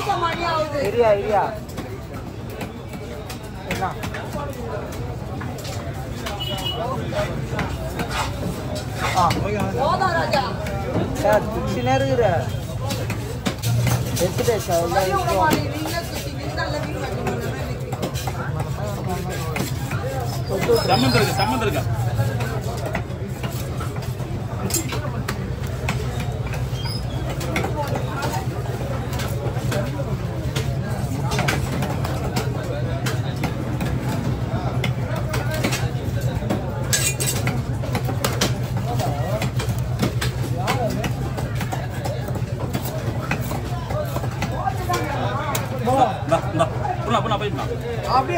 இரியா இரியா என்ன? சார் குச்சினே இருக்கிற எடுத்துட்டே சார் சம்மந்தம் இருக்கு சம்மந்தம் இருக்கா இந்தா, இந்தா. புண்ணா, புண்ணா, போய் புண்ணா. அப்படியே வா ஆமாப்பா. எத்தனா ஆ? வஞ்சரம் இருக்கு, வஞ்சரம் இருக்கு.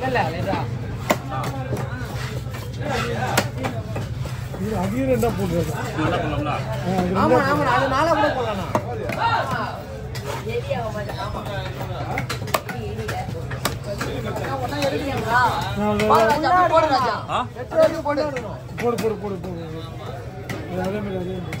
இல்ல இல்ல இது இது என்ன பண்ணலாம்னா? ஆமா ஆமா அது நாளா கூட போடலாம்? போடு போடு போடு போடு. அதே மாதிரி அதே மாதிரி.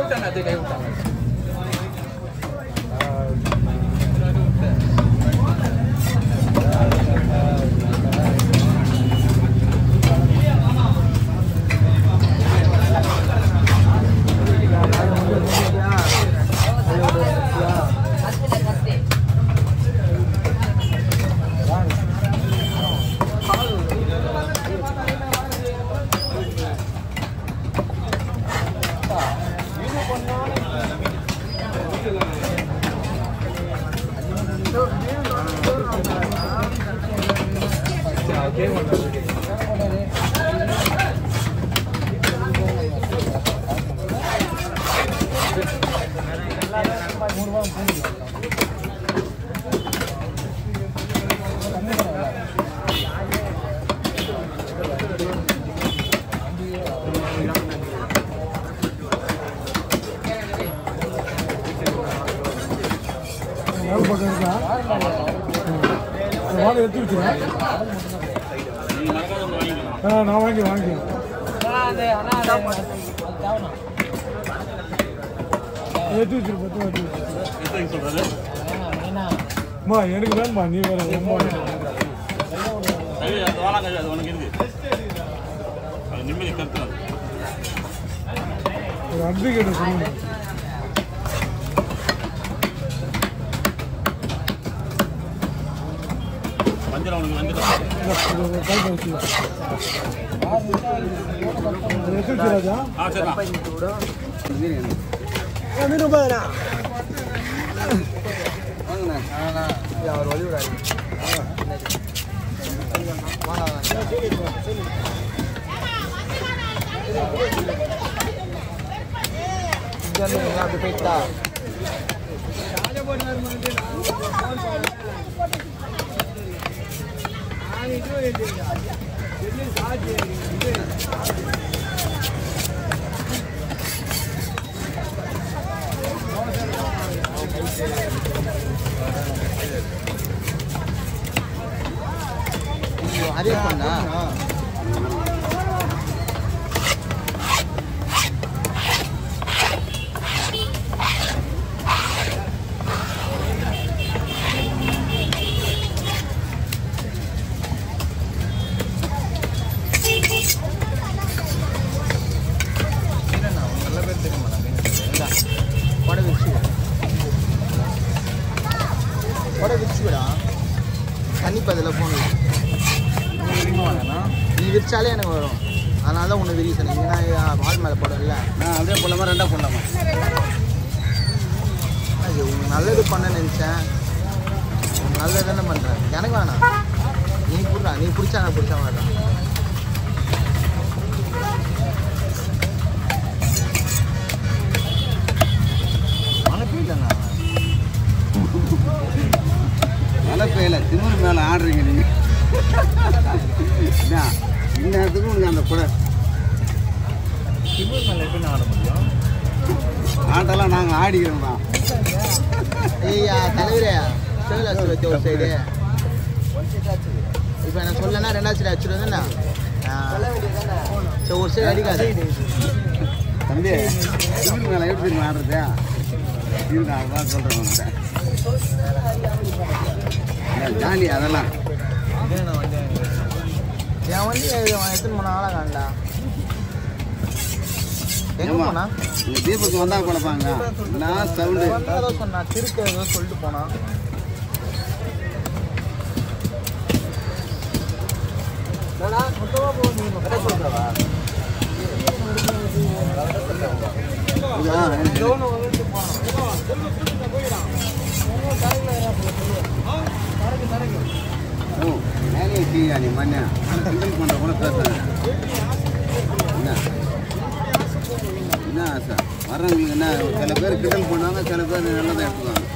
我咋没对家用讲呢？பக்கம் இருக்கா வாழை எடுத்து வச்சுருவேன் நான் வாங்கி வாங்கி. எடுத்து பத்து சொல்றது? அம்மா எனக்கு வேணுமா நீ வேற ரொம்ப நிம்மதி கருத்து ஒரு அட்வொகேட்டை சொல்லுங்க வஞ்சரம் உனக்கு வந்துடும். ஆ, சரிண்ணா. மீன் அவர் வந்து நீங்க அப்படி போயிட்டா அதே பண்ணா நல்ல பேர் தெரியுமா கொடை வச்சு கொடை வச்சுக்கடா தண்ணி பதில போகணும் நீ விரிச்சாலே எனக்கு வரும். அதனால தான் உன்னை விரிய சொன்னேன் இல்லைன்னா வால் மேலே போடல. நான் அப்படியே போடலாமா ரெண்டா போடலாமா அது உனக்கு நல்லது பண்ண நினச்சேன். உனக்கு நல்லது தானே பண்ணுறேன் எனக்கு வேணாம். நீ புடுறா. நீ பிடிச்சா நான் பிடிச்சா மாட்டேன். பெய்யல திமிர் மேலே ஆடுறீங்க நீங்கள் இந்நேரத்துக்கு உனக்கு அந்த கூட திமிர் மேலே எப்படி ஆட முடியும்? ஆட்டெல்லாம் நாங்கள் ஆடிக்கிறோம் தான். ஐயா தலைவரே சேவல் அச்சு வச்ச ஒரு சைடு இப்போ நான் சொல்லனா ரெண்டாவது சைடு அச்சுருந்தேண்ணா சரி ஒரு சைடு அடிக்காது. தம்பி திமிர் மேலே எப்படி ஆடுறது? இது நான் அதான் சொல்கிறேன் உங்கள்கிட்ட ஜாலி அதெல்லாம். என் வண்டி எத்தனை மணி ஆளா காண்டா? போனா தீபக்கு வந்தா குழப்பாங்க நான் சவுண்டு? ஏதோ சொன்னா திருக்க ஏதோ சொல்லிட்டு போனா மேலே டீயா நீ மண்ணா கிண்டல் பண்ணுற கூட பேசுறேன் என்ன என்ன ஆசை வர்றவங்களுக்கு என்ன சில பேர் கிண்டல் பண்ணாங்க சில பேர் நல்லதை எடுத்துக்குவாங்க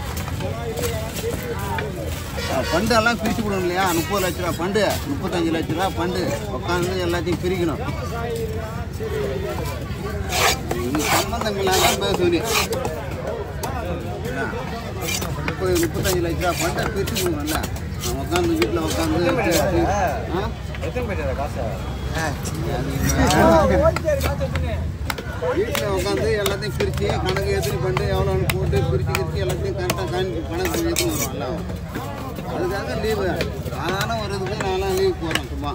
அஹ் ஃபண்டு எல்லாம் பிரித்து கொடுக்கணும் இல்லையா? முப்பது லட்ச ரூபா ஃபண்டு முப்பத்தஞ்சு லட்ச ரூபா ஃபண்டு உட்காந்து எல்லாத்தையும் பிரிக்கணும். நீ சம்மந்தம் இல்லாமல் பேசுவீங்க என்ன? முப்பது முப்பத்தஞ்சு லட்ச ரூபா ஃபண்டை பிரித்து கொடுக்கணும்ல நான் உட்காந்து வீட்டில் உட்காந்து ஆ எத்தனை போயிட்டு காசை வீட்டில் உட்காந்து எல்லாத்தையும் பிரித்து கணக்கு எத்தனை பண்ணிட்டு எவ்வளோன்னு போட்டு பிரித்து கிரிச்சு எல்லாத்தையும் கரெக்டாக காணி கணக்கு எடுத்து வருவோம்ல அதுக்காக லீவு அதனால ஒரு இதுக்கு நானும் லீவ் போகிறேன் சும்மா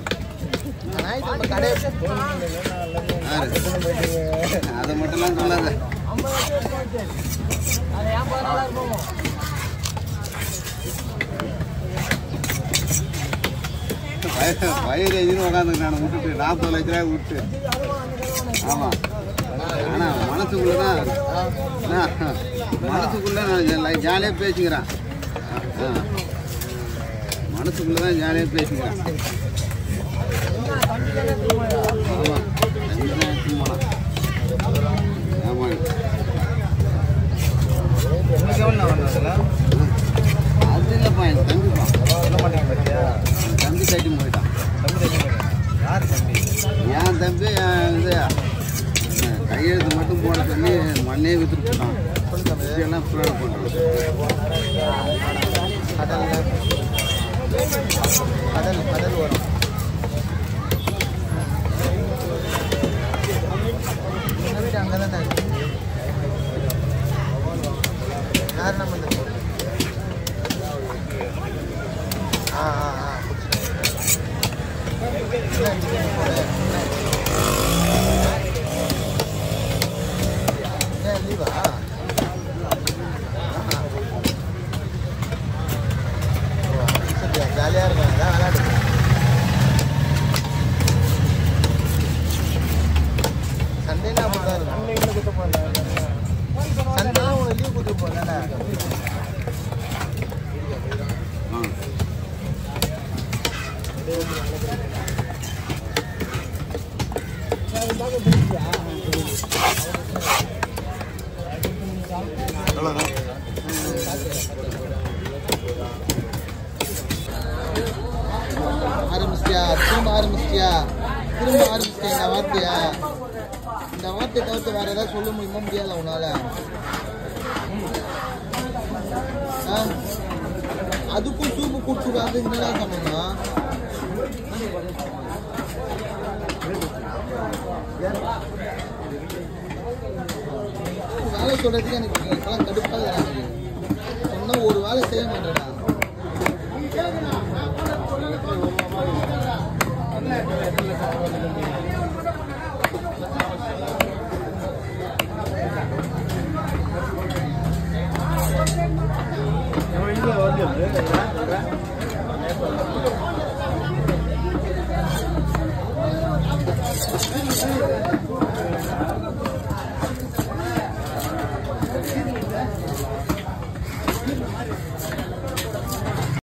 அதை மட்டும்லாம் சொல்லாத. பயிர் எதுன்னு உட்காந்து நான் விட்டுட்டு நாற்பது லட்ச ரூபாய் விட்டு. ஆமாம் ஆனால் மனசுக்குள்ளே தான் நான் மனசுக்குள்ளே நான் ஜாலியாக பேசிக்கிறேன். ஆ மனசுக்குள்ளே தான் ஜாலியாக பேசிக்கிறேன். அது இல்லைப்பா என் தம்பி என் தம்பி இது கையெழுத்து மட்டும் போட சொல்லி மண்ணே வித்துட்டு போட்டான் எல்லாம் ஃப்ராட் பண்ணுறான் கடல் கடல் வரும். Ah, ah, ah. ஆரம்பிச்சிட்டியா? திரும்ப ஆரம்பிச்சிட்டியா? திரும்ப ஆரம்பிச்சிட்டியா இந்த வார்த்தையா? இந்த வார்த்தையை தவிர்த்து வேற ஏதாவது சொல்ல முடியுமா? முடியாத உன்னால? அதுக்கும் சூப்பு கொடுத்துருக்காது என்னடா சம்பந்தம்? வேலை சொல்றதுக்கு எனக்கு இப்பெல்லாம் கடுப்பாக எனக்கு சொன்னால் ஒரு வேலை செய்ய மாட்டேடா